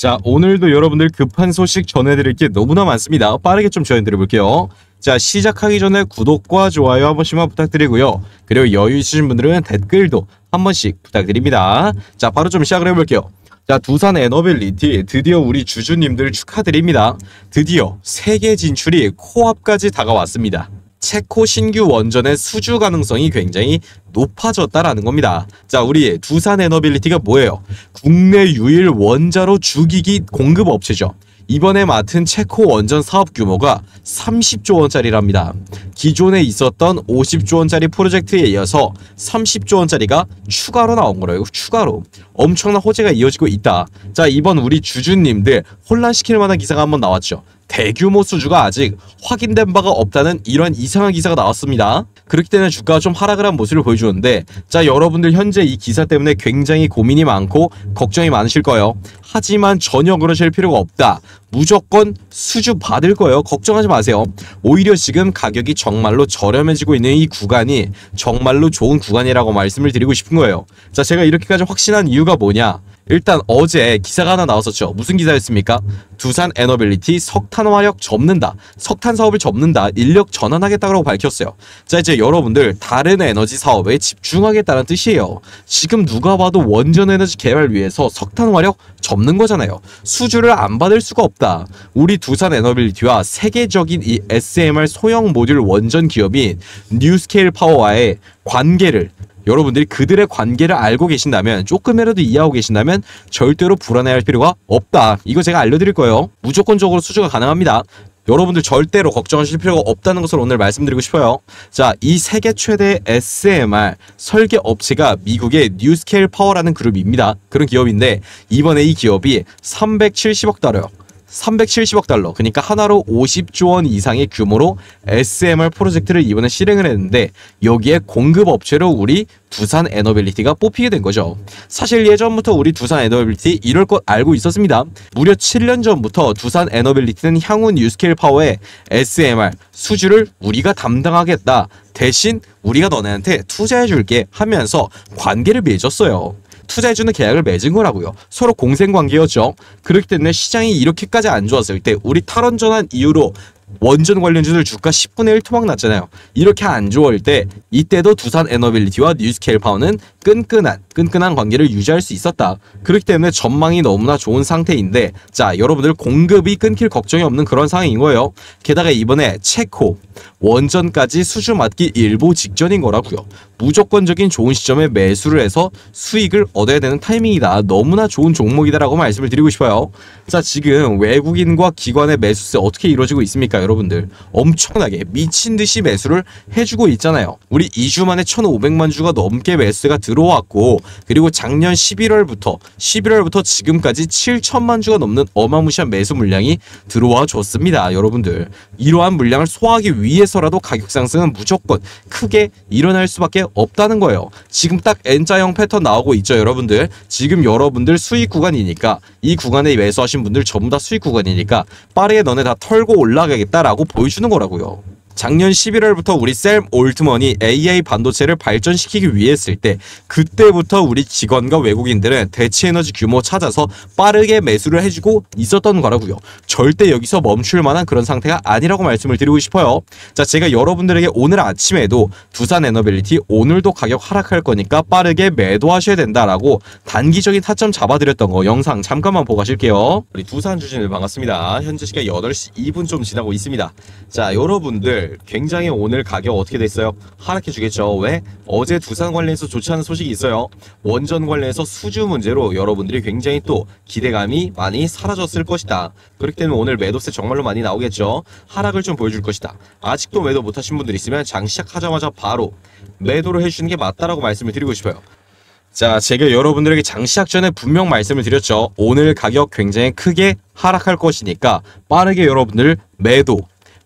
자, 오늘도 여러분들 급한 소식 전해드릴 게 너무나 많습니다. 빠르게 좀 전해드려 볼게요. 자, 시작하기 전에 구독과 좋아요 한 번씩만 부탁드리고요. 그리고 여유 있으신 분들은 댓글도 한 번씩 부탁드립니다. 자, 바로 좀 시작을 해볼게요. 자, 두산 에너빌리티 드디어 우리 주주님들 축하드립니다. 드디어 세계 진출이 코앞까지 다가왔습니다. 체코 신규 원전의 수주 가능성이 굉장히 높아졌다라는 겁니다. 자, 우리 두산 에너빌리티가 뭐예요? 국내 유일 원자로 주기기 공급 업체죠. 이번에 맡은 체코 원전 사업 규모가 30조 원짜리랍니다. 기존에 있었던 50조 원짜리 프로젝트에 이어서 30조 원짜리가 추가로 나온 거래요. 추가로. 엄청난 호재가 이어지고 있다. 자, 이번 우리 주주님들 혼란시킬 만한 기사가 한번 나왔죠. 대규모 수주가 아직 확인된 바가 없다는 이런 이상한 기사가 나왔습니다. 그렇기 때문에 주가가 좀 하락을 한 모습을 보여주는데 자 여러분들 현재 이 기사 때문에 굉장히 고민이 많고 걱정이 많으실 거예요. 하지만 전혀 그러실 필요가 없다. 무조건 수주 받을 거예요. 걱정하지 마세요. 오히려 지금 가격이 정말로 저렴해지고 있는 이 구간이 정말로 좋은 구간이라고 말씀을 드리고 싶은 거예요. 자 제가 이렇게까지 확신한 이유가 뭐냐? 일단 어제 기사가 하나 나왔었죠. 무슨 기사였습니까? 두산 에너빌리티 석탄 화력 접는다. 석탄 사업을 접는다. 인력 전환하겠다고 밝혔어요. 자 이제 여러분들 다른 에너지 사업에 집중하겠다는 뜻이에요. 지금 누가 봐도 원전 에너지 개발 위해서 석탄 화력 접는 거잖아요. 수주를 안 받을 수가 없다. 우리 두산 에너빌리티와 세계적인 이 SMR 소형 모듈 원전 기업인 뉴스케일 파워와의 관계를 여러분들이 그들의 관계를 알고 계신다면 조금이라도 이해하고 계신다면 절대로 불안해할 필요가 없다. 이거 제가 알려드릴 거예요. 무조건적으로 수주가 가능합니다. 여러분들 절대로 걱정하실 필요가 없다는 것을 오늘 말씀드리고 싶어요. 자, 이 세계 최대 SMR 설계 업체가 미국의 뉴스케일 파워라는 그룹입니다. 그런 기업인데 이번에 이 기업이 370억 달러요. 370억 달러, 그러니까 한화로 50조 원 이상의 규모로 SMR 프로젝트를 이번에 실행을 했는데 여기에 공급 업체로 우리 두산 에너빌리티가 뽑히게 된 거죠. 사실 예전부터 우리 두산 에너빌리티 이럴 것 알고 있었습니다. 무려 7년 전부터 두산 에너빌리티는 향후 뉴스케일 파워의 SMR 수주를 우리가 담당하겠다. 대신 우리가 너네한테 투자해 줄게 하면서 관계를 맺었어요. 투자해주는 계약을 맺은 거라고요. 서로 공생관계였죠. 그렇기 때문에 시장이 이렇게까지 안 좋았을 때 우리 탈원전한 이유로 원전 관련주들 주가 10분의 1 토막 났잖아요. 이렇게 안 좋을 때 이때도 두산 에너빌리티와 뉴스케일 파워는 끈끈한 끈끈한 관계를 유지할 수 있었다. 그렇기 때문에 전망이 너무나 좋은 상태인데 자 여러분들 공급이 끊길 걱정이 없는 그런 상황인 거예요. 게다가 이번에 체코 원전까지 수주 맞기 일보 직전인 거라고요. 무조건적인 좋은 시점에 매수를 해서 수익을 얻어야 되는 타이밍이다. 너무나 좋은 종목이다라고 말씀을 드리고 싶어요. 자 지금 외국인과 기관의 매수세 어떻게 이루어지고 있습니까 여러분들? 엄청나게 미친 듯이 매수를 해주고 있잖아요. 우리 2주 만에 1,500만 주가 넘게 매수가 들어왔고 그리고 작년 11월부터 11월부터 지금까지 7천만 주가 넘는 어마무시한 매수 물량이 들어와 줬습니다. 여러분들 이러한 물량을 소화하기 위해서라도 가격 상승은 무조건 크게 일어날 수밖에 없다는 거예요. 지금 딱 N자형 패턴 나오고 있죠, 여러분들. 지금 여러분들 수익 구간이니까 이 구간에 매수하신 분들 전부 다 수익 구간이니까 빠르게 너네 다 털고 올라가겠다라고 보여주는 거라고요. 작년 11월부터 우리 셀 올트먼이 AI 반도체를 발전시키기 위해 했을 때 그때부터 우리 직원과 외국인들은 대체 에너지 규모 찾아서 빠르게 매수를 해주고 있었던 거라고요. 절대 여기서 멈출 만한 그런 상태가 아니라고 말씀을 드리고 싶어요. 자, 제가 여러분들에게 오늘 아침에도 두산 에너빌리티 오늘도 가격 하락할 거니까 빠르게 매도하셔야 된다라고 단기적인 타점 잡아드렸던 거 영상 잠깐만 보고 가실게요. 우리 두산 주진을 반갑습니다. 현재 시간 8시 2분 좀 지나고 있습니다. 자, 여러분들 굉장히 오늘 가격 어떻게 됐어요? 하락해 주겠죠. 왜? 어제 두산 관련해서 좋지 않은 소식이 있어요. 원전 관련해서 수주 문제로 여러분들이 굉장히 또 기대감이 많이 사라졌을 것이다. 그렇기 때문에 오늘 매도세 정말로 많이 나오겠죠. 하락을 좀 보여줄 것이다. 아직도 매도 못하신 분들 있으면 장 시작하자마자 바로 매도를 해주시는 게 맞다라고 말씀을 드리고 싶어요. 자, 제가 여러분들에게 장 시작 전에 분명 말씀을 드렸죠. 오늘 가격 굉장히 크게 하락할 것이니까 빠르게 여러분들 매도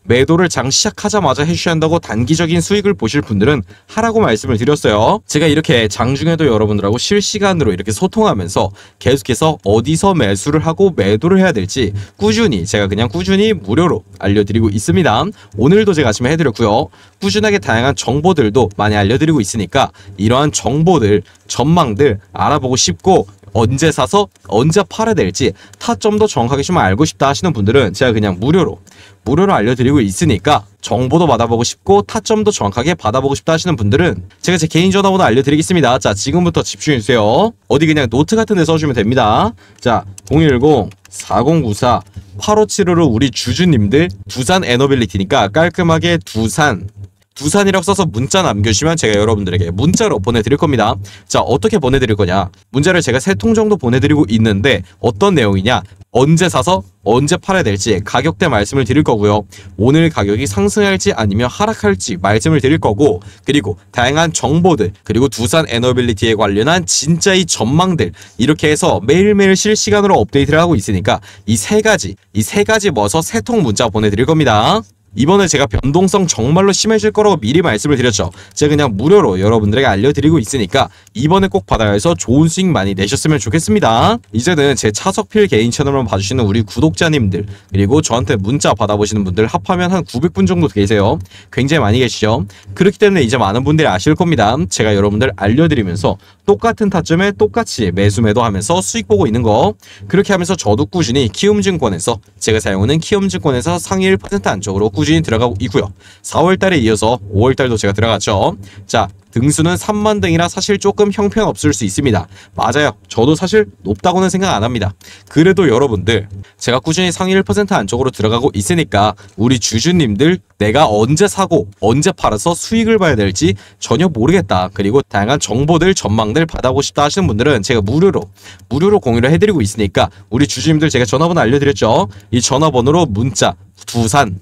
매도를 장 시작하자마자 해주셔야 한다고 단기적인 수익을 보실 분들은 하라고 말씀을 드렸어요. 제가 이렇게 장중에도 여러분들하고 실시간으로 이렇게 소통하면서 계속해서 어디서 매수를 하고 매도를 해야 될지 꾸준히 제가 그냥 꾸준히 무료로 알려드리고 있습니다. 오늘도 제가 아침에 해드렸고요. 꾸준하게 다양한 정보들도 많이 알려드리고 있으니까 이러한 정보들, 전망들 알아보고 싶고 언제 사서 언제 팔아야 될지 타점도 정확하게 좀 알고 싶다 하시는 분들은 제가 그냥 무료로 무료로 알려드리고 있으니까 정보도 받아보고 싶고 타점도 정확하게 받아보고 싶다 하시는 분들은 제가 제 개인 전화번호 알려드리겠습니다. 자 지금부터 집중해주세요. 어디 그냥 노트 같은 데 써주면 됩니다. 자 010 4094 8575로 우리 주주님들 두산 에너빌리티니까 깔끔하게 두산 두산이라고 써서 문자 남겨주시면 제가 여러분들에게 문자로 보내드릴 겁니다. 자 어떻게 보내드릴 거냐 문자를 제가 세 통 정도 보내드리고 있는데 어떤 내용이냐 언제 사서 언제 팔아야 될지 가격대 말씀을 드릴 거고요. 오늘 가격이 상승할지 아니면 하락할지 말씀을 드릴 거고 그리고 다양한 정보들 그리고 두산 에너빌리티에 관련한 진짜의 전망들 이렇게 해서 매일매일 실시간으로 업데이트를 하고 있으니까 이 세 가지 이 세 가지 모아서 세 통 문자 보내드릴 겁니다. 이번에 제가 변동성 정말로 심해질 거라고 미리 말씀을 드렸죠. 제가 그냥 무료로 여러분들에게 알려드리고 있으니까 이번에 꼭 받아야 해서 좋은 수익 많이 내셨으면 좋겠습니다. 이제는 제 차석필 개인 채널만 봐주시는 우리 구독자님들 그리고 저한테 문자 받아보시는 분들 합하면 한 900분 정도 계세요. 굉장히 많이 계시죠. 그렇기 때문에 이제 많은 분들이 아실 겁니다. 제가 여러분들 알려드리면서 똑같은 타점에 똑같이 매수 매도하면서 수익 보고 있는 거 그렇게 하면서 저도 꾸준히 키움증권에서 제가 사용하는 키움증권에서 상위 1% 안쪽으로 꾸준히 들어가고 있고요 4월달에 이어서 5월달도 제가 들어갔죠 자 등수는 3만 등이라 사실 조금 형편없을 수 있습니다. 맞아요. 저도 사실 높다고는 생각 안 합니다. 그래도 여러분들 제가 꾸준히 상위 1% 안쪽으로 들어가고 있으니까 우리 주주님들 내가 언제 사고 언제 팔아서 수익을 봐야 될지 전혀 모르겠다. 그리고 다양한 정보들 전망들 받아보고 싶다 하시는 분들은 제가 무료로 무료로 공유를 해드리고 있으니까 우리 주주님들 제가 전화번호 알려드렸죠. 이 전화번호로 문자 두산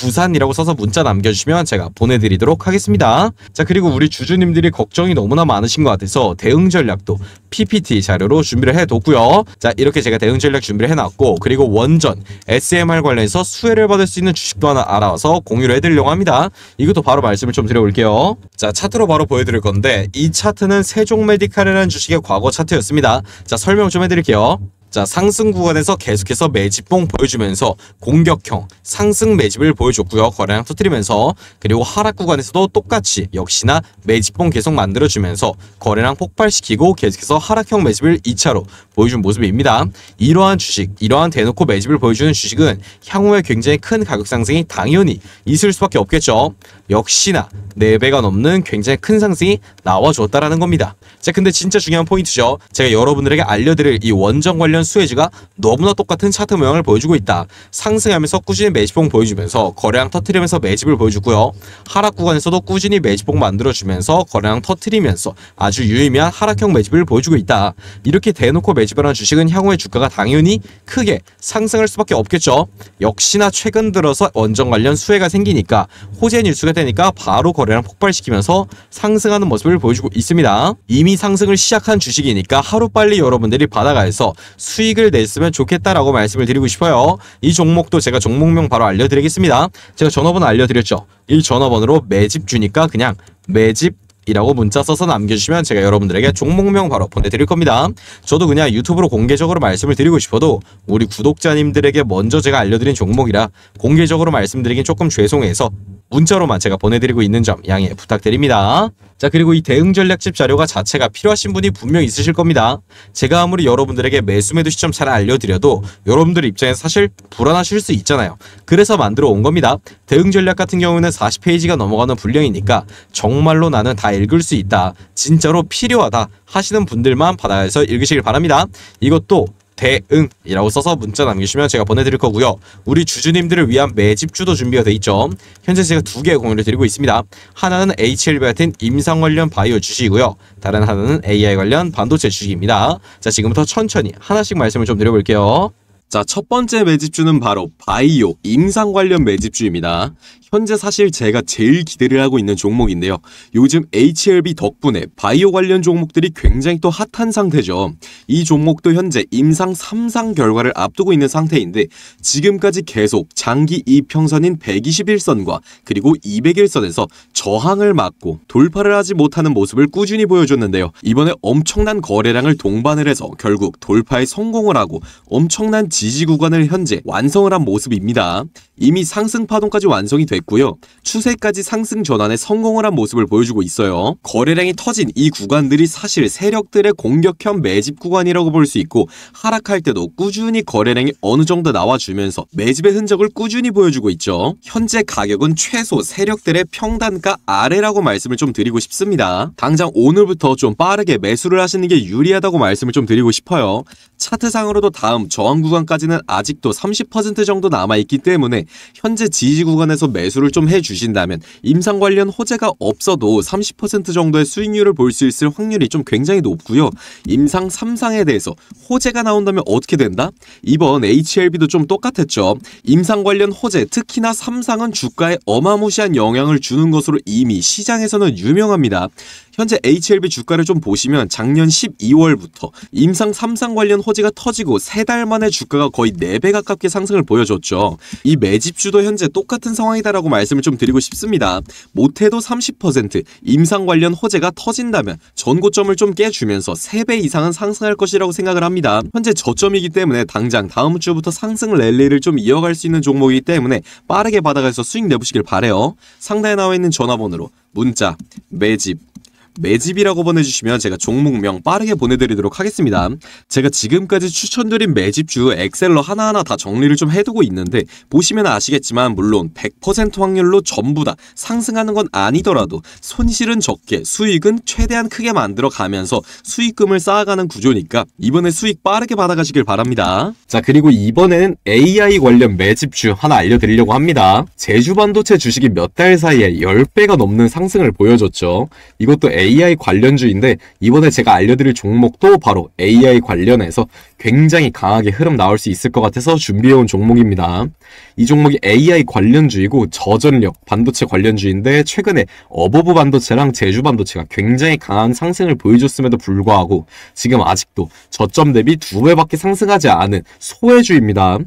부산이라고 써서 문자 남겨주시면 제가 보내드리도록 하겠습니다. 자 그리고 우리 주주님들이 걱정이 너무나 많으신 것 같아서 대응 전략도 PPT 자료로 준비를 해뒀고요. 자 이렇게 제가 대응 전략 준비를 해놨고 그리고 원전 SMR 관련해서 수혜를 받을 수 있는 주식도 하나 알아와서 공유를 해드리려고 합니다. 이것도 바로 말씀을 좀 드려볼게요. 자 차트로 바로 보여드릴 건데 이 차트는 세종메디칼이라는 주식의 과거 차트였습니다. 자 설명 좀 해드릴게요. 자 상승 구간에서 계속해서 매집봉 보여주면서 공격형 상승 매집을 보여줬고요. 거래량 터트리면서 그리고 하락 구간에서도 똑같이 역시나 매집봉 계속 만들어주면서 거래량 폭발시키고 계속해서 하락형 매집을 2차로 보여준 모습입니다. 이러한 주식, 이러한 대놓고 매집을 보여주는 주식은 향후에 굉장히 큰 가격 상승이 당연히 있을 수밖에 없겠죠. 역시나 4배가 넘는 굉장히 큰 상승이 나와줬다라는 겁니다. 자 근데 진짜 중요한 포인트죠. 제가 여러분들에게 알려드릴 이 원전 관련 관련 수혜주가 너무나 똑같은 차트 모양을 보여주고 있다. 상승하면서 꾸준히 매집봉 보여주면서 거래량 터트리면서 매집을 보여주고요. 하락 구간에서도 꾸준히 매집봉 만들어주면서 거래량 터트리면서 아주 유의미한 하락형 매집을 보여주고 있다. 이렇게 대놓고 매집을 하는 주식은 향후에 주가가 당연히 크게 상승할 수밖에 없겠죠. 역시나 최근 들어서 원전 관련 수혜가 생기니까 호재 뉴스가 되니까 바로 거래량 폭발시키면서 상승하는 모습을 보여주고 있습니다. 이미 상승을 시작한 주식이니까 하루빨리 여러분들이 받아가서 수익을 냈으면 좋겠다라고 말씀을 드리고 싶어요. 이 종목도 제가 종목명 바로 알려드리겠습니다. 제가 전화번호 알려드렸죠. 이 전화번호로 매집 주니까 그냥 매집 이라고 문자 써서 남겨주시면 제가 여러분들에게 종목명 바로 보내드릴 겁니다. 저도 그냥 유튜브로 공개적으로 말씀을 드리고 싶어도 우리 구독자님들에게 먼저 제가 알려드린 종목이라 공개적으로 말씀드리긴 조금 죄송해서 문자로만 제가 보내드리고 있는 점 양해 부탁드립니다. 자 그리고 이 대응 전략집 자료가 자체가 필요하신 분이 분명 있으실 겁니다. 제가 아무리 여러분들에게 매수 매도 시점 잘 알려드려도 여러분들 입장에서 사실 불안하실 수 있잖아요. 그래서 만들어 온 겁니다. 대응 전략 같은 경우는 40페이지가 넘어가는 분량이니까 정말로 나는 다 읽을 수 있다. 진짜로 필요하다 하시는 분들만 받아서 읽으시길 바랍니다. 이것도 대응이라고 써서 문자 남기시면 제가 보내드릴 거고요. 우리 주주님들을 위한 매집 주도 준비가 돼 있죠. 현재 제가 두 개의 공유를 드리고 있습니다. 하나는 HLB 같은 임상 관련 바이오 주식이고요. 다른 하나는 AI 관련 반도체 주식입니다. 자 지금부터 천천히 하나씩 말씀을 좀 드려볼게요. 자, 첫 번째 매집주는 바로 바이오, 임상 관련 매집주입니다. 현재 사실 제가 제일 기대를 하고 있는 종목인데요. 요즘 HLB 덕분에 바이오 관련 종목들이 굉장히 또 핫한 상태죠. 이 종목도 현재 임상 3상 결과를 앞두고 있는 상태인데 지금까지 계속 장기 이평선인 121선과 그리고 201선에서 저항을 맞고 돌파를 하지 못하는 모습을 꾸준히 보여줬는데요. 이번에 엄청난 거래량을 동반을 해서 결국 돌파에 성공을 하고 엄청난 지지 구간을 현재 완성을 한 모습입니다. 이미 상승 파동까지 완성이 됐고 요. 추세까지 상승 전환에 성공을 한 모습을 보여주고 있어요. 거래량이 터진 이 구간들이 사실 세력들의 공격형 매집 구간이라고 볼 수 있고 하락할 때도 꾸준히 거래량이 어느 정도 나와주면서 매집의 흔적을 꾸준히 보여주고 있죠. 현재 가격은 최소 세력들의 평단가 아래라고 말씀을 좀 드리고 싶습니다. 당장 오늘부터 좀 빠르게 매수를 하시는 게 유리하다고 말씀을 좀 드리고 싶어요. 차트상으로도 다음 저항 구간까지는 아직도 30% 정도 남아있기 때문에 현재 지지 구간에서 매수 를 좀 해주신다면 임상 관련 호재가 없어도 30% 정도의 수익률을 볼 수 있을 확률이 좀 굉장히 높고요. 임상 3상에 대해서 호재가 나온다면 어떻게 된다? 이번 HLB도 좀 똑같았죠. 임상 관련 호재, 특히나 3상은 주가에 어마무시한 영향을 주는 것으로 이미 시장에서는 유명합니다. 현재 HLB 주가를 좀 보시면 작년 12월부터 임상 3상 관련 호재가 터지고 3달 만에 주가가 거의 4배 가깝게 상승을 보여줬죠. 이 매집주도 현재 똑같은 상황이다라고 말씀을 좀 드리고 싶습니다. 못해도 30% 임상 관련 호재가 터진다면 전고점을 좀 깨주면서 3배 이상은 상승할 것이라고 생각을 합니다. 현재 저점이기 때문에 당장 다음 주부터 상승 랠리를 좀 이어갈 수 있는 종목이기 때문에 빠르게 받아가서 수익 내보시길 바래요. 상단에 나와 있는 전화번호로 문자, 매집, 매집이라고 보내주시면 제가 종목명 빠르게 보내드리도록 하겠습니다. 제가 지금까지 추천드린 매집주 엑셀러 하나하나 다 정리를 좀 해두고 있는데 보시면 아시겠지만 물론 100% 확률로 전부 다 상승하는 건 아니더라도 손실은 적게 수익은 최대한 크게 만들어 가면서 수익금을 쌓아가는 구조니까 이번에 수익 빠르게 받아가시길 바랍니다. 자, 그리고 이번에는 AI 관련 매집주 하나 알려드리려고 합니다. 제주 반도체 주식이 몇 달 사이에 10배가 넘는 상승을 보여줬죠. 이것도 AI 관련주인데 이번에 제가 알려드릴 종목도 바로 AI 관련해서 굉장히 강하게 흐름 나올 수 있을 것 같아서 준비해온 종목입니다. 이 종목이 AI 관련주이고 저전력 반도체 관련주인데 최근에 어보브 반도체랑 제주 반도체가 굉장히 강한 상승을 보여줬음에도 불구하고 지금 아직도 저점 대비 두 배밖에 상승하지 않은 소외주입니다.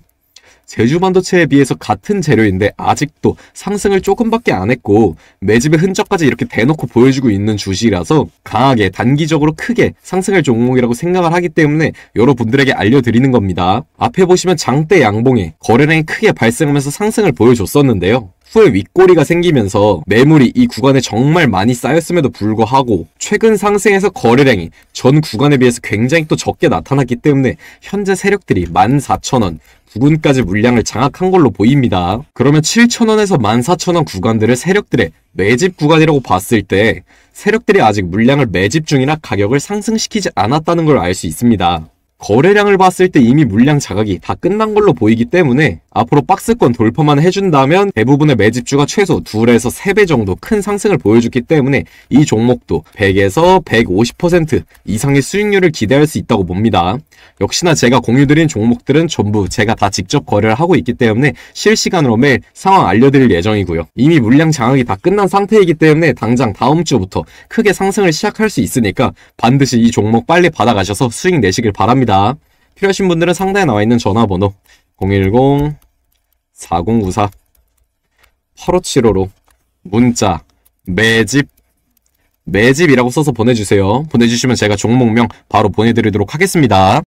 제주 반도체에 비해서 같은 재료인데 아직도 상승을 조금밖에 안 했고 매집의 흔적까지 이렇게 대놓고 보여주고 있는 주식이라서 강하게 단기적으로 크게 상승할 종목이라고 생각을 하기 때문에 여러분들에게 알려드리는 겁니다. 앞에 보시면 장대 양봉에 거래량이 크게 발생하면서 상승을 보여줬었는데요. 후에 윗꼬리가 생기면서 매물이 이 구간에 정말 많이 쌓였음에도 불구하고 최근 상승에서 거래량이 전 구간에 비해서 굉장히 또 적게 나타났기 때문에 현재 세력들이 14,000원, 부근까지 물량을 장악한 걸로 보입니다. 그러면 7,000원에서 14,000원 구간들을 세력들의 매집 구간이라고 봤을 때 세력들이 아직 물량을 매집 중이나 가격을 상승시키지 않았다는 걸 알 수 있습니다. 거래량을 봤을 때 이미 물량 자각이 다 끝난 걸로 보이기 때문에 앞으로 박스권 돌파만 해준다면 대부분의 매집주가 최소 2에서 3배 정도 큰 상승을 보여줬기 때문에 이 종목도 100에서 150% 이상의 수익률을 기대할 수 있다고 봅니다. 역시나 제가 공유드린 종목들은 전부 제가 다 직접 거래를 하고 있기 때문에 실시간으로 매일 상황 알려드릴 예정이고요. 이미 물량 장악이 다 끝난 상태이기 때문에 당장 다음 주부터 크게 상승을 시작할 수 있으니까 반드시 이 종목 빨리 받아가셔서 수익 내시길 바랍니다. 필요하신 분들은 상단에 나와 있는 전화번호 010 4094 8575로 문자 매집 매집이라고 써서 보내주세요. 보내주시면 제가 종목명 바로 보내드리도록 하겠습니다.